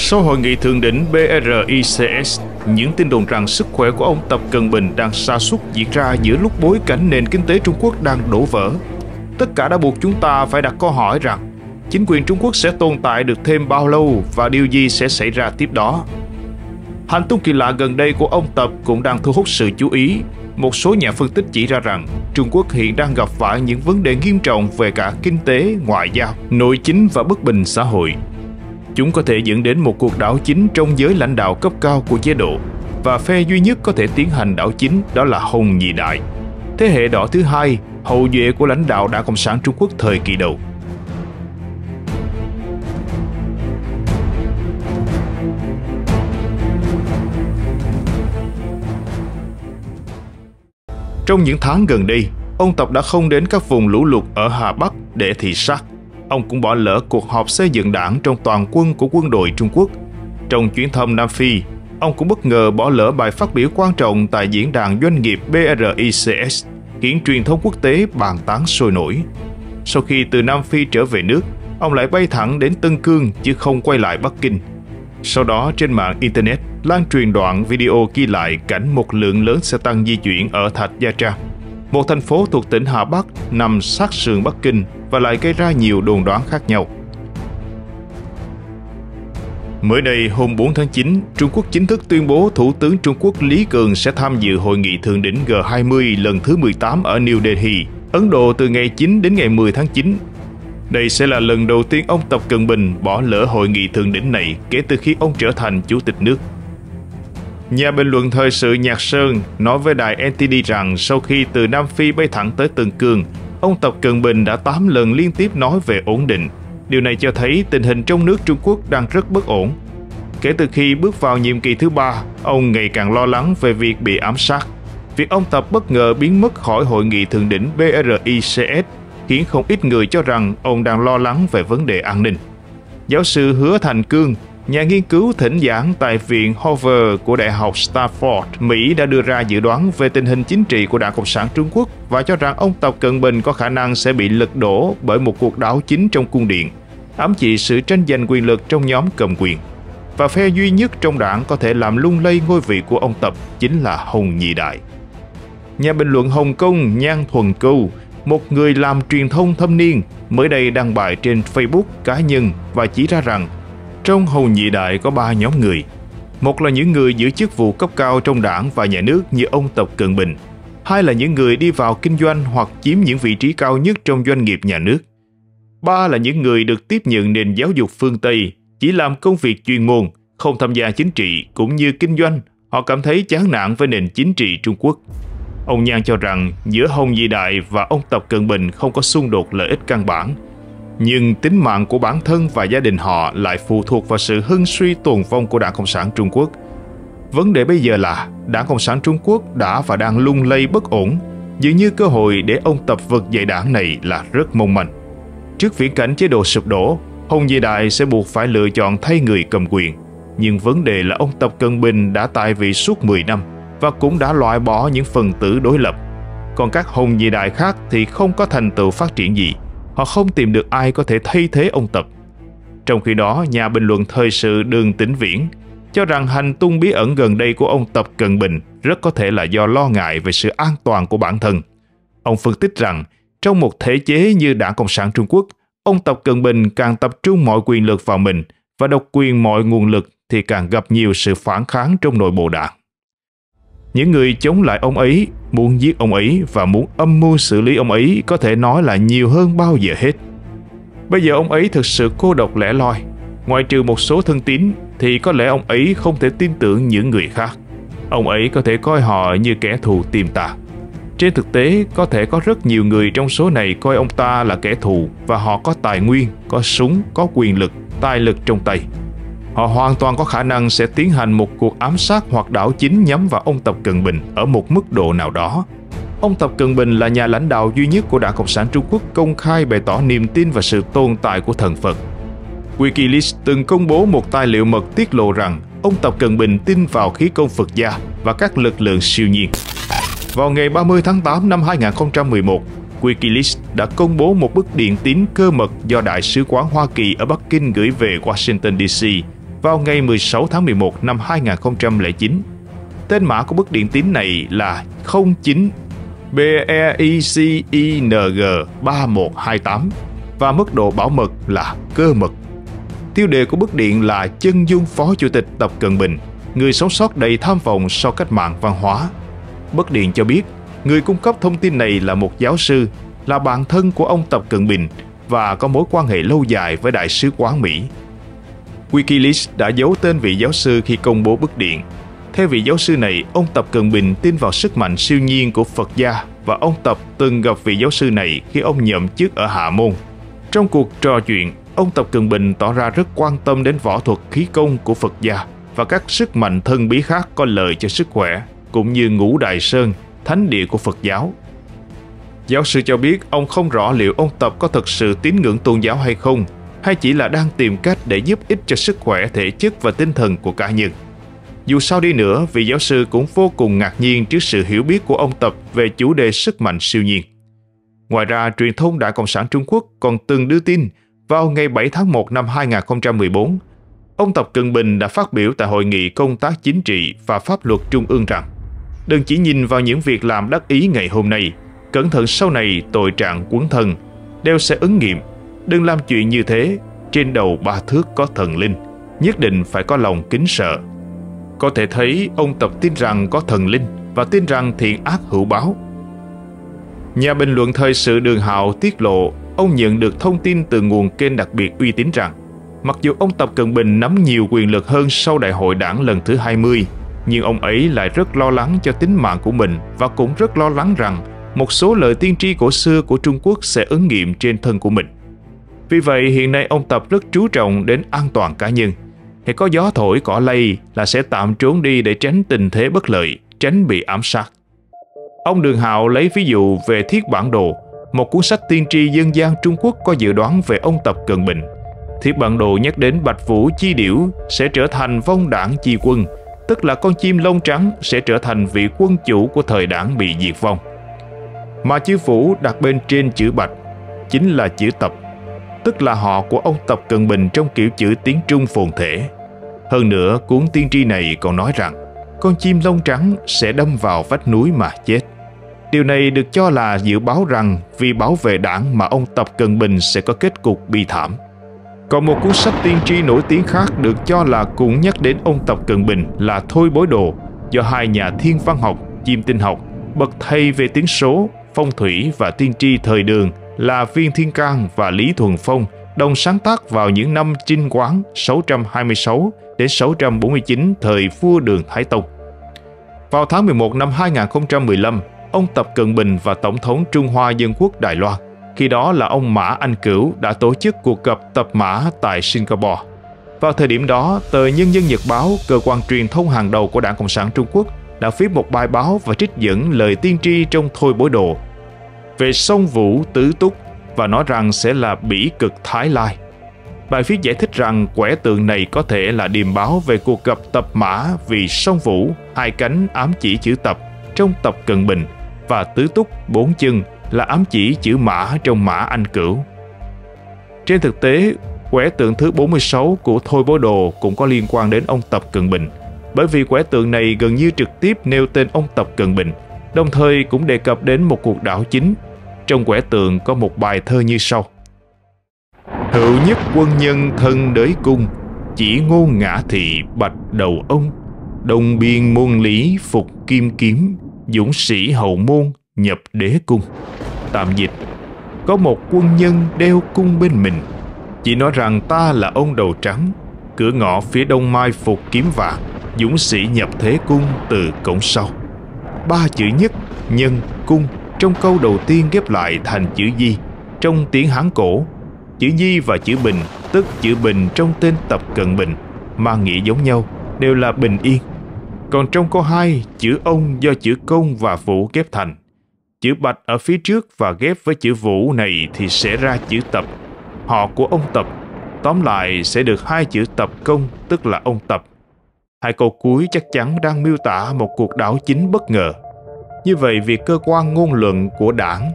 Sau hội nghị thượng đỉnh BRICS, những tin đồn rằng sức khỏe của ông Tập Cận Bình đang sa sút diễn ra giữa lúc bối cảnh nền kinh tế Trung Quốc đang đổ vỡ. Tất cả đã buộc chúng ta phải đặt câu hỏi rằng chính quyền Trung Quốc sẽ tồn tại được thêm bao lâu và điều gì sẽ xảy ra tiếp đó. Hành tung kỳ lạ gần đây của ông Tập cũng đang thu hút sự chú ý. Một số nhà phân tích chỉ ra rằng Trung Quốc hiện đang gặp phải những vấn đề nghiêm trọng về cả kinh tế, ngoại giao, nội chính và bất bình xã hội. Chúng có thể dẫn đến một cuộc đảo chính trong giới lãnh đạo cấp cao của chế độ và phe duy nhất có thể tiến hành đảo chính đó là Hồng Nhị Đại. Thế hệ đỏ thứ hai, hậu duệ của lãnh đạo Đảng Cộng sản Trung Quốc thời kỳ đầu. Trong những tháng gần đây, ông Tập đã không đến các vùng lũ lụt ở Hà Bắc để thị sát. Ông cũng bỏ lỡ cuộc họp xây dựng đảng trong toàn quân của quân đội Trung Quốc. Trong chuyến thăm Nam Phi, ông cũng bất ngờ bỏ lỡ bài phát biểu quan trọng tại diễn đàn doanh nghiệp BRICS, khiến truyền thông quốc tế bàn tán sôi nổi. Sau khi từ Nam Phi trở về nước, ông lại bay thẳng đến Tân Cương chứ không quay lại Bắc Kinh. Sau đó trên mạng Internet lan truyền đoạn video ghi lại cảnh một lượng lớn xe tăng di chuyển ở Thạch Gia Trang, một thành phố thuộc tỉnh Hà Bắc nằm sát sườn Bắc Kinh và lại gây ra nhiều đồn đoán khác nhau. Mới đây, hôm 4 tháng 9, Trung Quốc chính thức tuyên bố Thủ tướng Trung Quốc Lý Cường sẽ tham dự hội nghị thượng đỉnh G20 lần thứ 18 ở New Delhi, Ấn Độ từ ngày 9 đến ngày 10 tháng 9 đây sẽ là lần đầu tiên ông Tập Cận Bình bỏ lỡ hội nghị thượng đỉnh này kể từ khi ông trở thành chủ tịch nước. Nhà bình luận thời sự Nhạc Sơn nói với đài NTD rằng sau khi từ Nam Phi bay thẳng tới Tân Cương, ông Tập Cận Bình đã 8 lần liên tiếp nói về ổn định. Điều này cho thấy tình hình trong nước Trung Quốc đang rất bất ổn. Kể từ khi bước vào nhiệm kỳ thứ ba, ông ngày càng lo lắng về việc bị ám sát. Việc ông Tập bất ngờ biến mất khỏi hội nghị thượng đỉnh BRICS khiến không ít người cho rằng ông đang lo lắng về vấn đề an ninh. Giáo sư Hứa Thành Cương, nhà nghiên cứu thỉnh giảng tại Viện Hoover của Đại học Stanford, Mỹ đã đưa ra dự đoán về tình hình chính trị của Đảng Cộng sản Trung Quốc và cho rằng ông Tập Cận Bình có khả năng sẽ bị lật đổ bởi một cuộc đảo chính trong cung điện, ám chỉ sự tranh giành quyền lực trong nhóm cầm quyền. Và phe duy nhất trong đảng có thể làm lung lay ngôi vị của ông Tập chính là Hồng Nhị Đại. Nhà bình luận Hồng Kông Nhan Thuần Cưu một người làm truyền thông thâm niên mới đây đăng bài trên Facebook cá nhân và chỉ ra rằng trong hầu nhị đại có ba nhóm người. Một là những người giữ chức vụ cấp cao trong đảng và nhà nước như ông Tập Cận Bình. Hai là những người đi vào kinh doanh hoặc chiếm những vị trí cao nhất trong doanh nghiệp nhà nước. Ba là những người được tiếp nhận nền giáo dục phương Tây, chỉ làm công việc chuyên môn, không tham gia chính trị cũng như kinh doanh. Họ cảm thấy chán nản với nền chính trị Trung Quốc. Ông Nhan cho rằng giữa Hồng Di Đại và ông Tập Cận Bình không có xung đột lợi ích căn bản. Nhưng tính mạng của bản thân và gia đình họ lại phụ thuộc vào sự hưng suy tồn vong của Đảng Cộng sản Trung Quốc. Vấn đề bây giờ là Đảng Cộng sản Trung Quốc đã và đang lung lay bất ổn, dường như cơ hội để ông tập vực dậy đảng này là rất mong manh. Trước viễn cảnh chế độ sụp đổ, Hồng Di Đại sẽ buộc phải lựa chọn thay người cầm quyền. Nhưng vấn đề là ông Tập Cận Bình đã tại vị suốt 10 năm và cũng đã loại bỏ những phần tử đối lập. Còn các Hồng Di đại khác thì không có thành tựu phát triển gì. Họ không tìm được ai có thể thay thế ông Tập. Trong khi đó, nhà bình luận thời sự Đường Tĩnh Viễn cho rằng hành tung bí ẩn gần đây của ông Tập Cận Bình rất có thể là do lo ngại về sự an toàn của bản thân. Ông phân tích rằng, trong một thể chế như Đảng Cộng sản Trung Quốc, ông Tập Cận Bình càng tập trung mọi quyền lực vào mình và độc quyền mọi nguồn lực thì càng gặp nhiều sự phản kháng trong nội bộ đảng. Những người chống lại ông ấy, muốn giết ông ấy và muốn âm mưu xử lý ông ấy có thể nói là nhiều hơn bao giờ hết. Bây giờ ông ấy thực sự cô độc lẻ loi. Ngoài trừ một số thân tín thì có lẽ ông ấy không thể tin tưởng những người khác. Ông ấy có thể coi họ như kẻ thù tiềm tàng. Trên thực tế, có thể có rất nhiều người trong số này coi ông ta là kẻ thù và họ có tài nguyên, có súng, có quyền lực, tài lực trong tay. Họ hoàn toàn có khả năng sẽ tiến hành một cuộc ám sát hoặc đảo chính nhắm vào ông Tập Cận Bình ở một mức độ nào đó. Ông Tập Cận Bình là nhà lãnh đạo duy nhất của Đảng Cộng sản Trung Quốc công khai bày tỏ niềm tin và sự tồn tại của thần Phật. Wikileaks từng công bố một tài liệu mật tiết lộ rằng ông Tập Cận Bình tin vào khí công Phật gia và các lực lượng siêu nhiên. Vào ngày 30 tháng 8 năm 2011, Wikileaks đã công bố một bức điện tín cơ mật do Đại sứ quán Hoa Kỳ ở Bắc Kinh gửi về Washington DC vào ngày 16 tháng 11 năm 2009. Tên mã của bức điện tín này là 09 BEICING 3128 và mức độ bảo mật là cơ mật. Tiêu đề của bức điện là chân dung Phó Chủ tịch Tập Cận Bình, người sống sót đầy tham vọng sau cách mạng văn hóa. Bức điện cho biết, người cung cấp thông tin này là một giáo sư, là bạn thân của ông Tập Cận Bình và có mối quan hệ lâu dài với Đại sứ quán Mỹ. Wikileaks đã giấu tên vị giáo sư khi công bố bức điện. Theo vị giáo sư này, ông Tập Cận Bình tin vào sức mạnh siêu nhiên của Phật gia và ông Tập từng gặp vị giáo sư này khi ông nhậm chức ở Hạ Môn. Trong cuộc trò chuyện, ông Tập Cận Bình tỏ ra rất quan tâm đến võ thuật khí công của Phật gia và các sức mạnh thân bí khác có lợi cho sức khỏe, cũng như ngũ đại sơn, thánh địa của Phật giáo. Giáo sư cho biết ông không rõ liệu ông Tập có thực sự tín ngưỡng tôn giáo hay không, hay chỉ là đang tìm cách để giúp ích cho sức khỏe thể chất và tinh thần của cá nhân. Dù sao đi nữa, vị giáo sư cũng vô cùng ngạc nhiên trước sự hiểu biết của ông Tập về chủ đề sức mạnh siêu nhiên. Ngoài ra, truyền thông Đảng Cộng sản Trung Quốc còn từng đưa tin vào ngày 7 tháng 1 năm 2014, ông Tập Cận Bình đã phát biểu tại Hội nghị Công tác Chính trị và Pháp luật Trung ương rằng đừng chỉ nhìn vào những việc làm đắc ý ngày hôm nay, cẩn thận sau này tội trạng quấn thân, đều sẽ ứng nghiệm. Đừng làm chuyện như thế, trên đầu ba thước có thần linh, nhất định phải có lòng kính sợ. Có thể thấy ông Tập tin rằng có thần linh và tin rằng thiện ác hữu báo. Nhà bình luận thời sự Đường Hạo tiết lộ ông nhận được thông tin từ nguồn kênh đặc biệt uy tín rằng mặc dù ông Tập Cận Bình nắm nhiều quyền lực hơn sau đại hội đảng lần thứ 20, nhưng ông ấy lại rất lo lắng cho tính mạng của mình và cũng rất lo lắng rằng một số lời tiên tri cổ xưa của Trung Quốc sẽ ứng nghiệm trên thân của mình. Vì vậy hiện nay ông Tập rất chú trọng đến an toàn cá nhân. Hãy có gió thổi cỏ lay là sẽ tạm trốn đi để tránh tình thế bất lợi, tránh bị ám sát. Ông Đường Hạo lấy ví dụ về thiết bản đồ, một cuốn sách tiên tri dân gian Trung Quốc có dự đoán về ông Tập Cận Bình. Thiết bản đồ nhắc đến Bạch Vũ Chi Điểu sẽ trở thành vong đảng chi quân, tức là con chim lông trắng sẽ trở thành vị quân chủ của thời đảng bị diệt vong. Mà chữ Vũ đặt bên trên chữ Bạch chính là chữ Tập, tức là họ của ông Tập Cận Bình trong kiểu chữ tiếng Trung phồn thể. Hơn nữa, cuốn tiên tri này còn nói rằng con chim lông trắng sẽ đâm vào vách núi mà chết. Điều này được cho là dự báo rằng vì bảo vệ đảng mà ông Tập Cận Bình sẽ có kết cục bi thảm. Còn một cuốn sách tiên tri nổi tiếng khác được cho là cũng nhắc đến ông Tập Cận Bình là Thôi Bối Đồ do hai nhà thiên văn học, chim tinh học, bậc thầy về tiếng số, phong thủy và tiên tri thời đường là Viên Thiên Cang và Lý Thuần Phong đồng sáng tác vào những năm trinh quán 626 đến 649 thời vua Đường Thái Tông. Vào tháng 11 năm 2015, ông Tập Cận Bình và Tổng thống Trung Hoa Dân Quốc Đài Loan, khi đó là ông Mã Anh Cửu đã tổ chức cuộc gặp tập mã tại Singapore. Vào thời điểm đó, tờ Nhân dân Nhật Báo, cơ quan truyền thông hàng đầu của Đảng Cộng sản Trung Quốc, đã viết một bài báo và trích dẫn lời tiên tri trong Thôi Bối Đồ về sông Vũ Tứ Túc và nói rằng sẽ là bỉ cực Thái Lai. Bài viết giải thích rằng quẻ tượng này có thể là điềm báo về cuộc gặp tập mã vì sông Vũ, hai cánh ám chỉ chữ tập trong tập Cận Bình và tứ túc bốn chân là ám chỉ chữ mã trong mã Anh Cửu. Trên thực tế, quẻ tượng thứ 46 của Thôi Bố Đồ cũng có liên quan đến ông Tập Cận Bình, bởi vì quẻ tượng này gần như trực tiếp nêu tên ông Tập Cận Bình, đồng thời cũng đề cập đến một cuộc đảo chính. Trong quẻ tượng có một bài thơ như sau. Hữu nhất quân nhân thân đới cung, chỉ ngôn ngã thị bạch đầu ông, đồng biên môn lý phục kim kiếm, dũng sĩ hậu môn nhập đế cung. Tạm dịch, có một quân nhân đeo cung bên mình, chỉ nói rằng ta là ông đầu trắng, cửa ngõ phía đông mai phục kiếm vàng, dũng sĩ nhập thế cung từ cổng sau. Ba chữ nhất, nhân, cung trong câu đầu tiên ghép lại thành chữ di trong tiếng Hán cổ. Chữ di và chữ bình, tức chữ bình trong tên tập cận bình, mang nghĩa giống nhau, đều là bình yên. Còn trong câu 2, chữ ông do chữ công và vũ ghép thành. Chữ bạch ở phía trước và ghép với chữ vũ này thì sẽ ra chữ tập. Họ của ông tập. Tóm lại sẽ được hai chữ tập công tức là ông tập. Hai câu cuối chắc chắn đang miêu tả một cuộc đảo chính bất ngờ. Như vậy, việc cơ quan ngôn luận của đảng,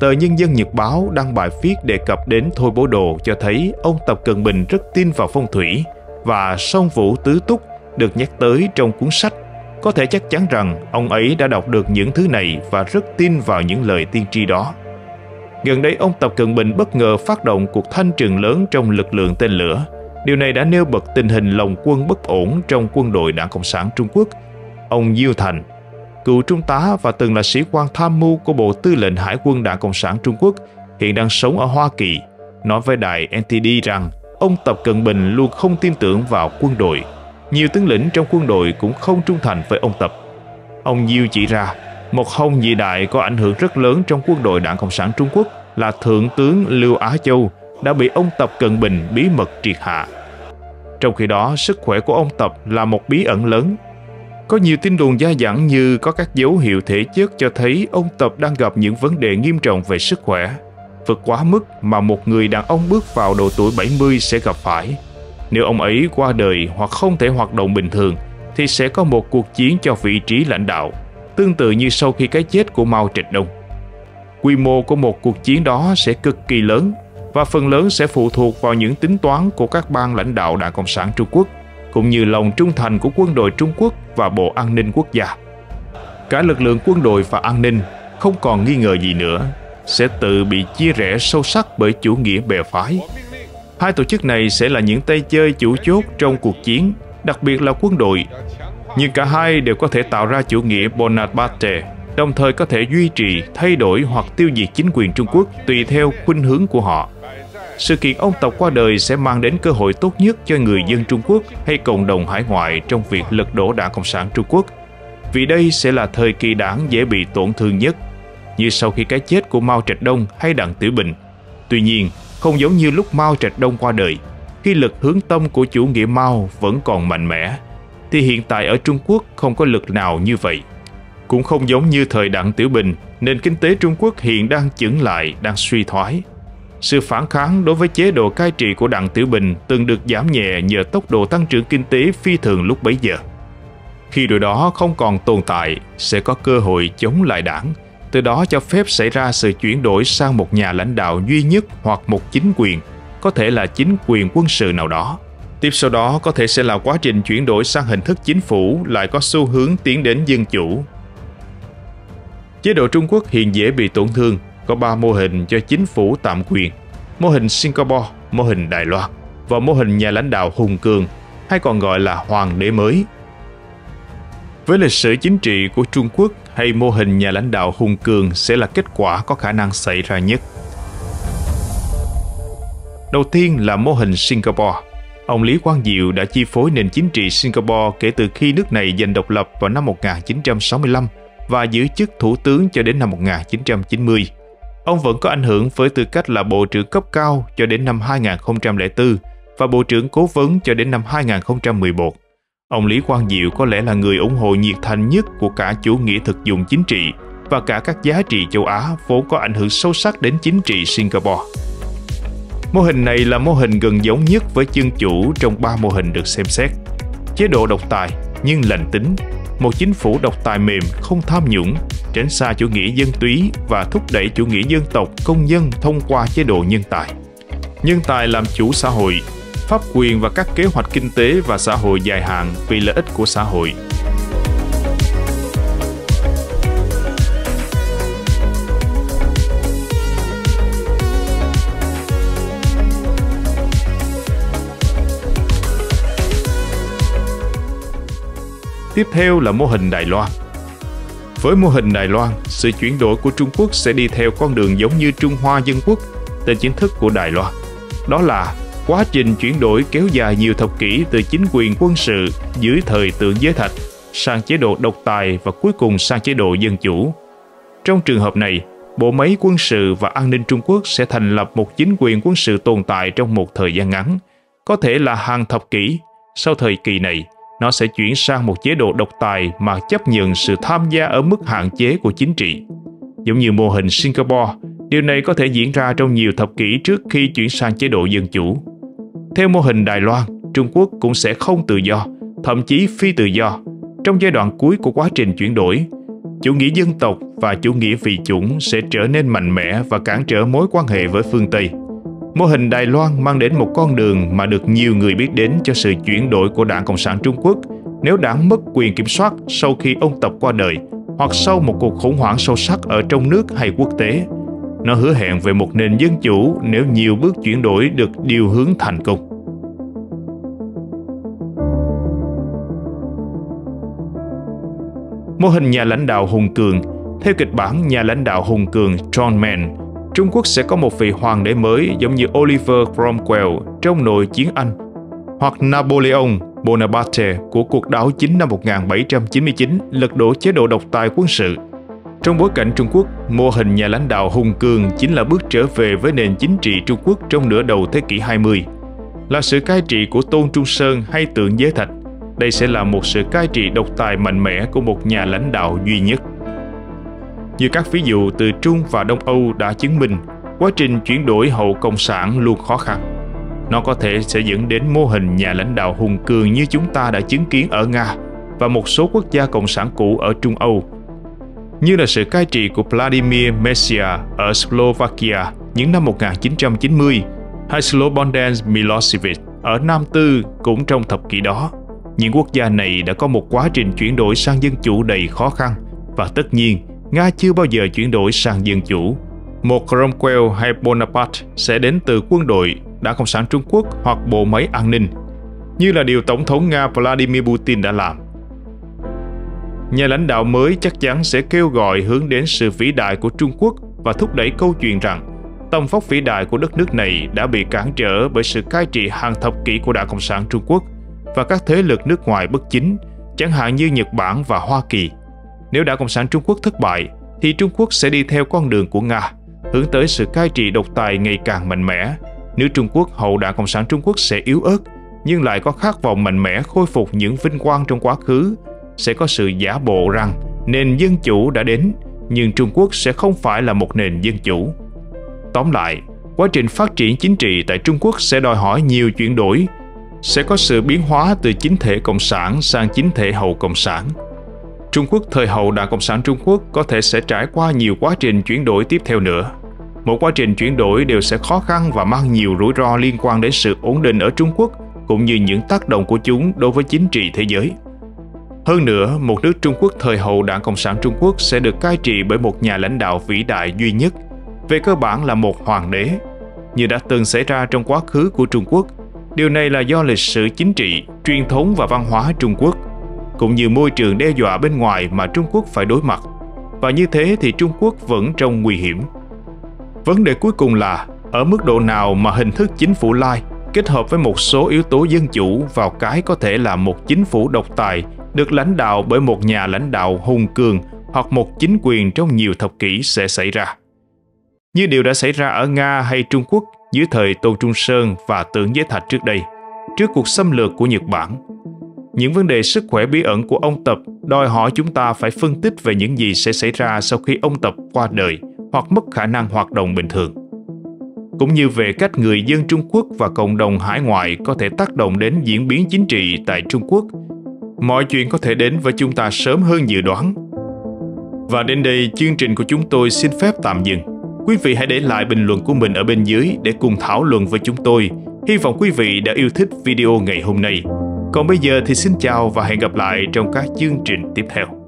tờ Nhân dân Nhật Báo đăng bài viết đề cập đến Thôi Bố Đồ cho thấy ông Tập Cận Bình rất tin vào phong thủy và song vũ tứ túc được nhắc tới trong cuốn sách có thể chắc chắn rằng ông ấy đã đọc được những thứ này và rất tin vào những lời tiên tri đó. Gần đây ông Tập Cận Bình bất ngờ phát động cuộc thanh trừng lớn trong lực lượng tên lửa. Điều này đã nêu bật tình hình lòng quân bất ổn trong quân đội Đảng Cộng sản Trung Quốc. Ông Diêu Thành, cựu trung tá và từng là sĩ quan tham mưu của Bộ Tư lệnh Hải quân Đảng Cộng sản Trung Quốc, hiện đang sống ở Hoa Kỳ, nói với đài NTD rằng ông Tập Cận Bình luôn không tin tưởng vào quân đội. Nhiều tướng lĩnh trong quân đội cũng không trung thành với ông Tập. Ông Diêu chỉ ra, một hồng nhị đại có ảnh hưởng rất lớn trong quân đội Đảng Cộng sản Trung Quốc là Thượng tướng Lưu Á Châu đã bị ông Tập Cận Bình bí mật triệt hạ. Trong khi đó, sức khỏe của ông Tập là một bí ẩn lớn. Có nhiều tin đồn gia dẳng như có các dấu hiệu thể chất cho thấy ông Tập đang gặp những vấn đề nghiêm trọng về sức khỏe vượt quá mức mà một người đàn ông bước vào độ tuổi 70 sẽ gặp phải. Nếu ông ấy qua đời hoặc không thể hoạt động bình thường, thì sẽ có một cuộc chiến cho vị trí lãnh đạo, tương tự như sau khi cái chết của Mao Trạch Đông. Quy mô của một cuộc chiến đó sẽ cực kỳ lớn và phần lớn sẽ phụ thuộc vào những tính toán của các ban lãnh đạo Đảng Cộng sản Trung Quốc, cũng như lòng trung thành của quân đội Trung Quốc và Bộ An ninh Quốc gia. Cả lực lượng quân đội và an ninh không còn nghi ngờ gì nữa sẽ tự bị chia rẽ sâu sắc bởi chủ nghĩa bè phái. Hai tổ chức này sẽ là những tay chơi chủ chốt trong cuộc chiến, đặc biệt là quân đội. Nhưng cả hai đều có thể tạo ra chủ nghĩa Bonaparte, đồng thời có thể duy trì, thay đổi hoặc tiêu diệt chính quyền Trung Quốc tùy theo khuynh hướng của họ. Sự kiện ông tộc qua đời sẽ mang đến cơ hội tốt nhất cho người dân Trung Quốc hay cộng đồng hải ngoại trong việc lật đổ Đảng Cộng sản Trung Quốc, vì đây sẽ là thời kỳ đảng dễ bị tổn thương nhất như sau khi cái chết của Mao Trạch Đông hay Đặng Tử Bình. Tuy nhiên, không giống như lúc Mao Trạch Đông qua đời, khi lực hướng tâm của chủ nghĩa Mao vẫn còn mạnh mẽ, thì hiện tại ở Trung Quốc không có lực nào như vậy. Cũng không giống như thời Đặng Tiểu Bình, nền kinh tế Trung Quốc hiện đang chững lại, đang suy thoái. Sự phản kháng đối với chế độ cai trị của Đặng Tiểu Bình từng được giảm nhẹ nhờ tốc độ tăng trưởng kinh tế phi thường lúc bấy giờ. Khi điều đó không còn tồn tại, sẽ có cơ hội chống lại đảng, từ đó cho phép xảy ra sự chuyển đổi sang một nhà lãnh đạo duy nhất hoặc một chính quyền, có thể là chính quyền quân sự nào đó. Tiếp sau đó có thể sẽ là quá trình chuyển đổi sang hình thức chính phủ lại có xu hướng tiến đến dân chủ. Chế độ Trung Quốc hiện dễ bị tổn thương, có 3 mô hình cho chính phủ tạm quyền, mô hình Singapore, mô hình Đài Loan và mô hình nhà lãnh đạo hùng cường, hay còn gọi là hoàng đế mới. Với lịch sử chính trị của Trung Quốc hay mô hình nhà lãnh đạo hùng cường sẽ là kết quả có khả năng xảy ra nhất. Đầu tiên là mô hình Singapore. Ông Lý Quang Diệu đã chi phối nền chính trị Singapore kể từ khi nước này giành độc lập vào năm 1965 và giữ chức thủ tướng cho đến năm 1990. Ông vẫn có ảnh hưởng với tư cách là bộ trưởng cấp cao cho đến năm 2004 và bộ trưởng cố vấn cho đến năm 2011. Ông Lý Quang Diệu có lẽ là người ủng hộ nhiệt thành nhất của cả chủ nghĩa thực dụng chính trị và cả các giá trị châu Á vốn có ảnh hưởng sâu sắc đến chính trị Singapore. Mô hình này là mô hình gần giống nhất với dân chủ trong ba mô hình được xem xét. Chế độ độc tài nhưng lành tính, một chính phủ độc tài mềm không tham nhũng, tránh xa chủ nghĩa dân túy và thúc đẩy chủ nghĩa dân tộc, công dân thông qua chế độ nhân tài. Nhân tài làm chủ xã hội, pháp quyền và các kế hoạch kinh tế và xã hội dài hạn vì lợi ích của xã hội. Tiếp theo là mô hình Đài Loan. Với mô hình Đài Loan, sự chuyển đổi của Trung Quốc sẽ đi theo con đường giống như Trung Hoa Dân Quốc, tên chính thức của Đài Loan. Đó là Quá trình chuyển đổi kéo dài nhiều thập kỷ từ chính quyền quân sự dưới thời tượng giới thạch sang chế độ độc tài và cuối cùng sang chế độ dân chủ. Trong trường hợp này, bộ máy quân sự và an ninh Trung Quốc sẽ thành lập một chính quyền quân sự tồn tại trong một thời gian ngắn, có thể là hàng thập kỷ. Sau thời kỳ này, nó sẽ chuyển sang một chế độ độc tài mà chấp nhận sự tham gia ở mức hạn chế của chính trị. Giống như mô hình Singapore, điều này có thể diễn ra trong nhiều thập kỷ trước khi chuyển sang chế độ dân chủ. Theo mô hình Đài Loan, Trung Quốc cũng sẽ không tự do, thậm chí phi tự do. Trong giai đoạn cuối của quá trình chuyển đổi, chủ nghĩa dân tộc và chủ nghĩa vị chủng sẽ trở nên mạnh mẽ và cản trở mối quan hệ với phương Tây. Mô hình Đài Loan mang đến một con đường mà được nhiều người biết đến cho sự chuyển đổi của Đảng Cộng sản Trung Quốc nếu đảng mất quyền kiểm soát sau khi ông Tập qua đời hoặc sau một cuộc khủng hoảng sâu sắc ở trong nước hay quốc tế. Nó hứa hẹn về một nền dân chủ nếu nhiều bước chuyển đổi được điều hướng thành công. Mô hình nhà lãnh đạo hùng cường Theo kịch bản nhà lãnh đạo hùng cường John Mann, Trung Quốc sẽ có một vị hoàng đế mới giống như Oliver Cromwell trong nội chiến Anh hoặc Napoleon Bonaparte của cuộc đảo chính năm 1799 lật đổ chế độ độc tài quân sự. Trong bối cảnh Trung Quốc, mô hình nhà lãnh đạo hùng cường chính là bước trở về với nền chính trị Trung Quốc trong nửa đầu thế kỷ 20. Là sự cai trị của Tôn Trung Sơn hay Tượng Giới Thạch, đây sẽ là một sự cai trị độc tài mạnh mẽ của một nhà lãnh đạo duy nhất. Như các ví dụ từ Trung và Đông Âu đã chứng minh, quá trình chuyển đổi hậu cộng sản luôn khó khăn. Nó có thể sẽ dẫn đến mô hình nhà lãnh đạo hùng cường như chúng ta đã chứng kiến ở Nga và một số quốc gia cộng sản cũ ở Trung Âu, như là sự cai trị của Vladimir Mesia ở Slovakia những năm 1990 hay Slobodan Milosevic ở Nam Tư cũng trong thập kỷ đó. Những quốc gia này đã có một quá trình chuyển đổi sang dân chủ đầy khó khăn và tất nhiên Nga chưa bao giờ chuyển đổi sang dân chủ. Một Cromwell hay Bonaparte sẽ đến từ quân đội, Đảng Cộng sản Trung Quốc hoặc bộ máy an ninh, như là điều Tổng thống Nga Vladimir Putin đã làm. Nhà lãnh đạo mới chắc chắn sẽ kêu gọi hướng đến sự vĩ đại của Trung Quốc và thúc đẩy câu chuyện rằng tầm vóc vĩ đại của đất nước này đã bị cản trở bởi sự cai trị hàng thập kỷ của Đảng Cộng sản Trung Quốc và các thế lực nước ngoài bất chính, chẳng hạn như Nhật Bản và Hoa Kỳ. Nếu Đảng Cộng sản Trung Quốc thất bại, thì Trung Quốc sẽ đi theo con đường của Nga, hướng tới sự cai trị độc tài ngày càng mạnh mẽ. Nếu Trung Quốc hậu Đảng Cộng sản Trung Quốc sẽ yếu ớt, nhưng lại có khát vọng mạnh mẽ khôi phục những vinh quang trong quá khứ, sẽ có sự giả bộ rằng nền dân chủ đã đến, nhưng Trung Quốc sẽ không phải là một nền dân chủ. Tóm lại, quá trình phát triển chính trị tại Trung Quốc sẽ đòi hỏi nhiều chuyển đổi, sẽ có sự biến hóa từ chính thể cộng sản sang chính thể hậu cộng sản. Trung Quốc thời hậu Đảng Cộng sản Trung Quốc có thể sẽ trải qua nhiều quá trình chuyển đổi tiếp theo nữa. Một quá trình chuyển đổi đều sẽ khó khăn và mang nhiều rủi ro liên quan đến sự ổn định ở Trung Quốc cũng như những tác động của chúng đối với chính trị thế giới. Hơn nữa, một nước Trung Quốc thời hậu Đảng Cộng sản Trung Quốc sẽ được cai trị bởi một nhà lãnh đạo vĩ đại duy nhất, về cơ bản là một hoàng đế. Như đã từng xảy ra trong quá khứ của Trung Quốc, điều này là do lịch sử chính trị, truyền thống và văn hóa Trung Quốc, cũng như môi trường đe dọa bên ngoài mà Trung Quốc phải đối mặt. Và như thế thì Trung Quốc vẫn trong nguy hiểm. Vấn đề cuối cùng là ở mức độ nào mà hình thức chính phủ lai kết hợp với một số yếu tố dân chủ vào cái có thể là một chính phủ độc tài được lãnh đạo bởi một nhà lãnh đạo hùng cường hoặc một chính quyền trong nhiều thập kỷ sẽ xảy ra. Như điều đã xảy ra ở Nga hay Trung Quốc dưới thời Tô Trung Sơn và Tưởng Giới Thạch trước đây, trước cuộc xâm lược của Nhật Bản. Những vấn đề sức khỏe bí ẩn của ông Tập đòi hỏi chúng ta phải phân tích về những gì sẽ xảy ra sau khi ông Tập qua đời hoặc mất khả năng hoạt động bình thường. Cũng như về cách người dân Trung Quốc và cộng đồng hải ngoại có thể tác động đến diễn biến chính trị tại Trung Quốc mọi chuyện có thể đến với chúng ta sớm hơn dự đoán. Và đến đây, chương trình của chúng tôi xin phép tạm dừng. Quý vị hãy để lại bình luận của mình ở bên dưới để cùng thảo luận với chúng tôi. Hy vọng quý vị đã yêu thích video ngày hôm nay. Còn bây giờ thì xin chào và hẹn gặp lại trong các chương trình tiếp theo.